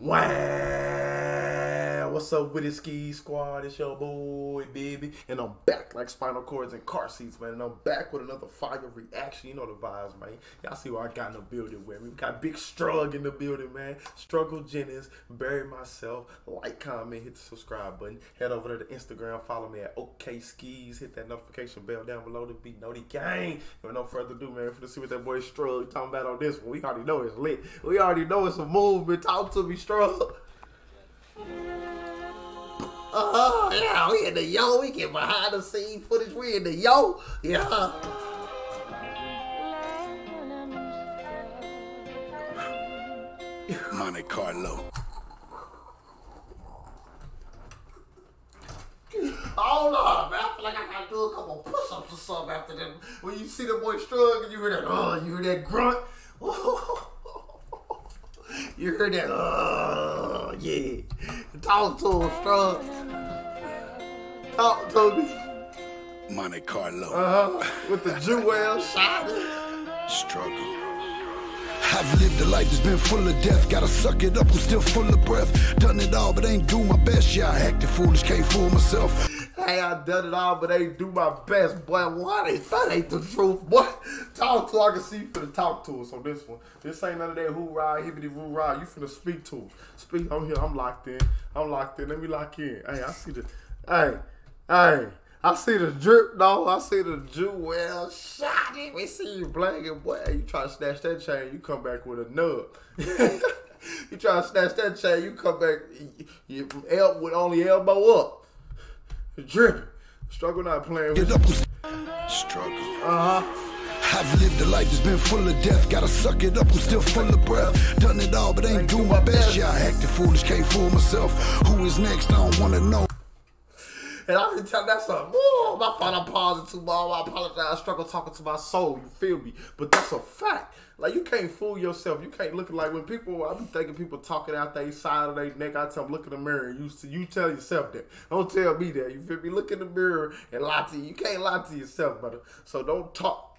Wow. What's up with the Sceez squad? It's your boy, baby. And I'm back like spinal cords and car seats, man. And I'm back with another fire reaction. You know the vibes, man. Y'all see what I got in the building with me. We got Big Strug in the building, man. Struggle Jennings, bury myself. Like, comment, hit the subscribe button. Head over to the Instagram. Follow me at OK Sceez. Hit that notification bell down below to be Noti Gang. With no further ado, man, for to see what that boy Strug talking about on this one. We already know it's lit. We already know it's a movement. Talk to me, Strug. Uh-huh, yeah, we in the yo, we get behind the scene footage, we in the yo, yeah. Monte Carlo. Hold on, man. I feel like I gotta do a couple push-ups or something after that. When you see the boy struggle, and you hear that, oh, you hear that grunt. you hear that, oh, yeah. Talk to him, Strug. Talk. Monte Carlo. Uh-huh. With the jewel shot. Struggle. I've lived a life that's been full of death. Gotta suck it up, I'm still full of breath. Done it all, but ain't do my best. Yeah, I acted foolish, can't fool myself. Hey, I done it all, but ain't do my best, boy. Why they that ain't the truth, boy? Talk to I can see you finna talk to us on this one. This ain't none of that hoorah, hibbity hoorah. You finna speak to us. Speak. I'm here. I'm locked in. I'm locked in. Let me lock in. Hey, I see the. Hey, hey. I see the drip, dog. I see the jewel shot. It. We see you blanking, boy. You try to snatch that chain, you come back with a nub. you try to snatch that chain, you come back you, you, with only elbow up. Dripping. Struggle not playing with Get up Struggle. Uh-huh. I've lived a life that's been full of death. Gotta suck it up, I'm still full of breath. Done it all, but ain't do my best. Yeah, I acted foolish, can't fool myself. Who is next? I don't wanna know. And I can tell that's a oh, my fault. I'm too long. I apologize. I struggle talking to my soul. You feel me? But that's a fact. Like you can't fool yourself. You can't look like when people. I be thinking people talking out their side of their neck. I tell them look in the mirror. You you tell yourself that. Don't tell me that. You feel me? Look in the mirror and lie to you. You can't lie to yourself, brother. So don't talk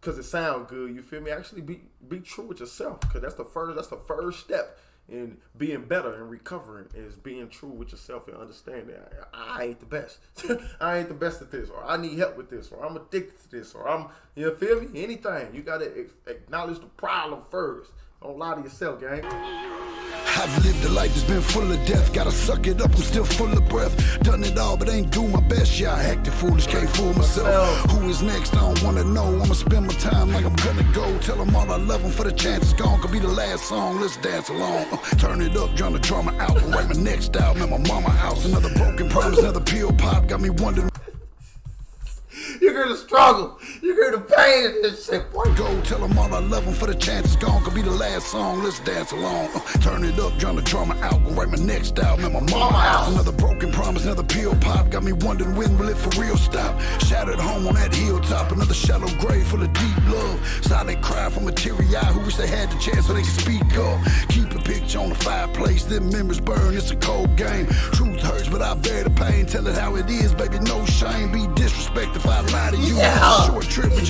because it sound good. You feel me? Actually be be true with yourself because that's the first. That's the first step and being better and recovering is being true with yourself and understanding I, I ain't the best. I ain't the best at this, or I need help with this, or I'm addicted to this, or I'm you feel me? Anything you gotta acknowledge the problem first. Don't lie to yourself, gang. I've lived a life that's been full of death. Gotta suck it up, I'm still full of breath. Done it all, but ain't do my best. Yeah, I acted foolish, can't fool myself. Who is next? I don't wanna know. I'ma spend my time like I'm gonna go. Tell them all I love them for the chance it's gone. Could be the last song, let's dance along. Uh, turn it up, drown the drama out. Write my next album at my mama house. Another broken promise, another pill pop. Got me wondering. You hear the struggle. You hear the pain in this shit, boy. Go tell them all I love them for the chance it's gone. Could be the last song, let's dance along. Uh, turn it up, drown the drama out. Go write my next album at my mama house. Another broken promise, another pill pop. Got me wondering when will it for real stop. Shattered home on that hilltop. Another shallow grave full of deep love. Silent cry from a teary eye who wish they had the chance so they could speak up. Keep a picture on the fireplace. Them memories burn, it's a cold game. Truth hurts, but I bear the pain. Tell it how it is, baby, no shame. Be disrespected if I lie to you. Yeah. Short trip.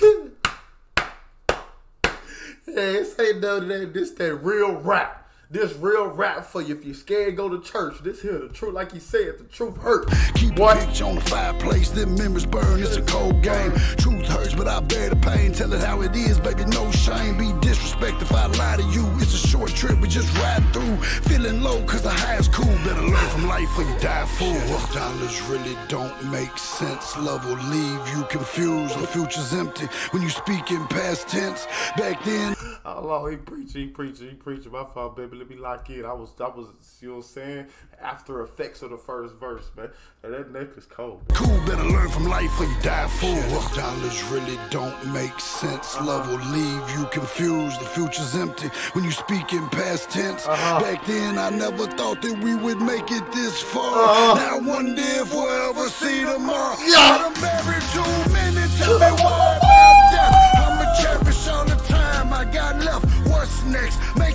Hey, this ain't none of that. This that real rap. This real rap for you. If you're scared, go to church. This here, the truth, like he said, the truth hurts. Keep What? a picture on the fireplace. Them memories burn. It's a cold game. Truth hurts, but I bear the pain. Tell it how it is, baby. No shame. Be disrespected if I lie to you. It's a short trip. We just ride through. Feeling low, cause the high is cool. Better learn from life or you die fool. Dollars really don't make sense. Love will leave you confused. The future's empty when you speak in past tense. Back then, Oh, he preaching, he preaching, he preaching. My fault, baby. Let me lock in. I was, I was, you know what I'm saying? After effects of the first verse, man. And that neck is cold. Cool, better learn from life or you die fool. Dollars really don't make sense. Uh-huh. Love will leave you confused. The future's empty when you speak in past tense. Uh-huh. Back then, I never thought that we would make it this far. Uh-huh. Now I wonder if we'll ever see tomorrow. Yeah. I'm married too many. Tell me why about death. I'ma cherish all the time I got left. What's next? Make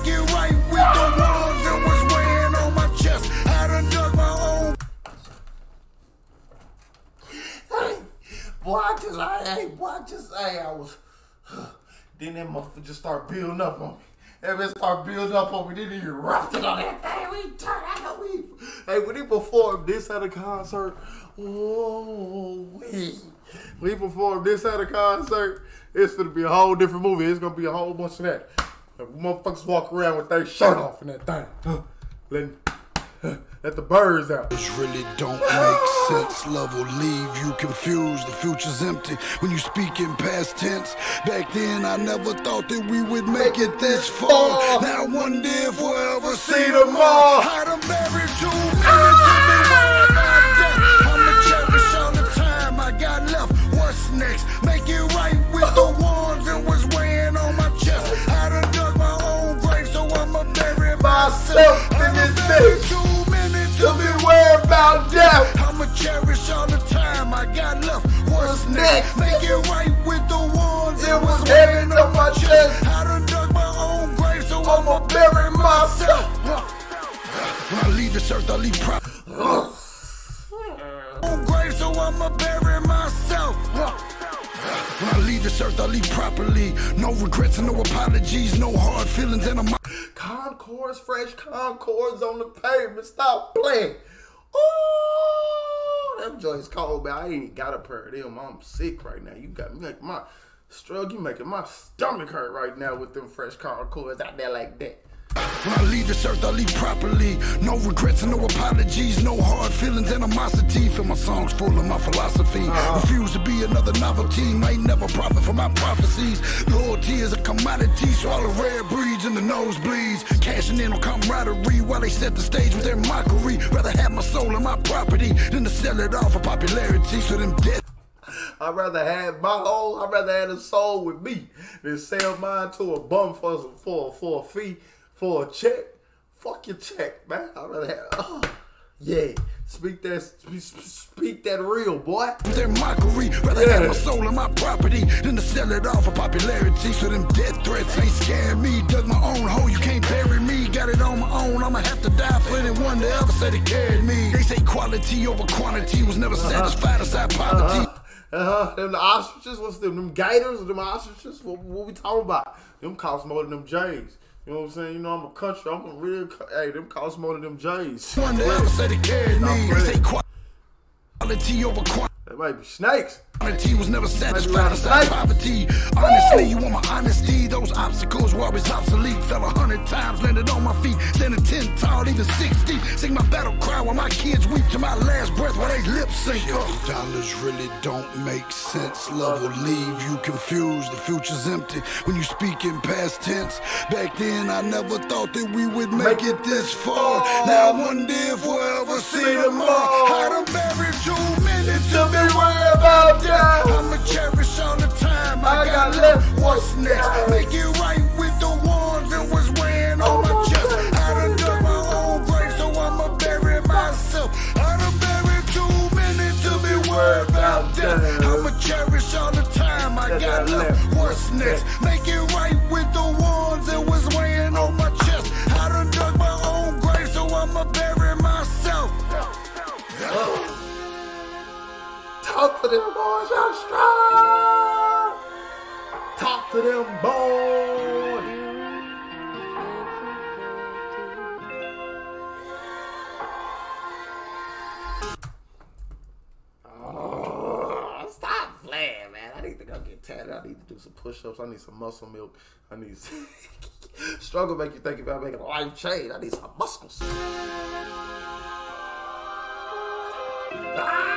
boy, I just, I, hey, boy, I just, hey, I was, then that motherfucker just start building up on me. It start building up on me. Then he erupted on that thing. We turned out we. Hey, when he performed this at a concert, oh, we. He performed this at a concert, it's gonna be a whole different movie. It's gonna be a whole bunch of that. Motherfuckers walk around with their shirt off in that thing. Letting, let the birds out. This really don't make sense. Love will leave you confused. The future's empty when you speak in past tense. Back then, I never thought that we would make it this far. Now I wonder if we'll ever see tomorrow. How to marry two minutes to be worried about death. I'ma cherish all the time I got left. What's next? Make it right with the ones that was weighing on my chest. I done dug my own grave, so I'ma bury myself in this bitch. About death. I'ma cherish all the time I got left. What's next? Make it right with the ones that was weighing on my chest. I done dug my own grave, so I'ma bury myself. When I leave this earth, I leave proud. Own grave, so I'ma bury myself. When I leave this earth, I leave properly. No regrets and no apologies, no hard feelings, and I'm Concords, fresh Concords on the pavement. Stop playing. Oh, them joints cold, man. I ain't got a pair of them. I'm sick right now. You got me making my struggle. You making my stomach hurt right now with them fresh car Concords out there like that. When I leave this earth, I leave properly. No regrets and no apologies, no hard feelings, animosity. Feel my songs full of my philosophy. Uh-huh. Refuse to be another novelty. Might never profit from my prophecies. Loyalty is a commodity, so all the rare breeds and the nosebleeds. Cashing in on camaraderie while they set the stage with their mockery. Rather have my soul and my property than to sell it off for popularity. So them dead. I'd rather have my whole, I'd rather have a soul with me than sell mine to a bum for for for a fee, for a check. Fuck your check, man. I'd rather have. Oh, yeah, speak that, speak, that real, boy. their mockery. Rather have my soul and my property than to sell it off for popularity. So them death threats ain't scaring me. Dug my own hole, you can't bury me. Got it on my own, I'ma have to die for anyone that ever said it carried me. They say quality over quantity was never satisfied aside poverty. Uh huh. Uh-huh. Them the ostriches, what's them? Them gators or them ostriches? What, what we talking about? Them cost more than them J's. You know what I'm saying? You know I'm a country. I'm a real. Hey, them cost more than them J's. One that ever said it carried me. Say quality over quantity. That might be snakes. Quantity was never satisfied aside poverty. Honestly, you want my honesty? Those obstacles were always obsolete. Fell a hundred times, landed on my feet, standing ten tall, even six deep. Sing my battle cry while my kids weep to my last breath while they lip sync. dollars really don't make sense. Love will leave you confused. The future's empty when you speak in past tense. Back then, I never thought that we would make it this far. Now I wonder if we'll ever see tomorrow. How to bury two To be worried about that. I'ma cherish all the time I, I got got left. What's next? Make it right with the ones that was weighing on my chest. I done dug my own grave, so I'ma bury myself. I done buried two minutes to be worried about death. I'ma cherish all the time I got left. What's next? Make tatted. I need to do some push-ups. I need some muscle milk. I need struggle make you think about making a life change. I need some muscles. Ah!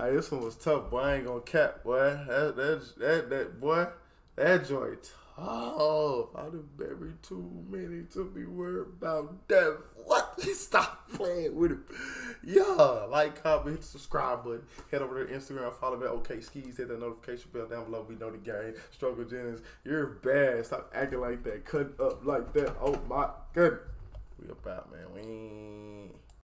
Hey, this one was tough, boy. I ain't gonna cap, boy. That that that, that boy, that joint tough. I done buried too many to be worried about death. What? Stop playing with him. Yeah, like, comment, hit the subscribe button. Head over to Instagram, follow me OK Sceez. Hit that notification bell down below. We know the game. Struggle Jennings, you're bad. Stop acting like that. Cutting up like that. Oh my goodness. We about, man. We.